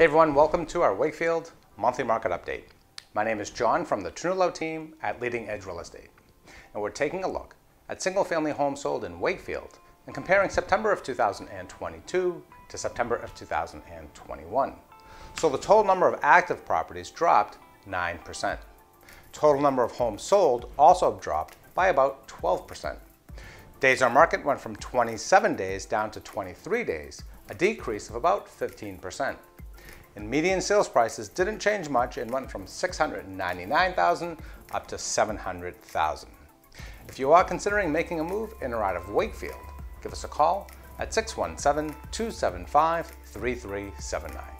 Hey everyone, welcome to our Wakefield monthly market update. My name is John from the Ternullo team at Leading Edge Real Estate. And we're taking a look at single family homes sold in Wakefield and comparing September of 2022 to September of 2021. So the total number of active properties dropped 9%. Total number of homes sold also dropped by about 12%. Days on market went from 27 days down to 23 days, a decrease of about 15% and median sales prices didn't change much and went from 699,000 up to 700,000. If you are considering making a move in or out of Wakefield, give us a call at 617-275-3379.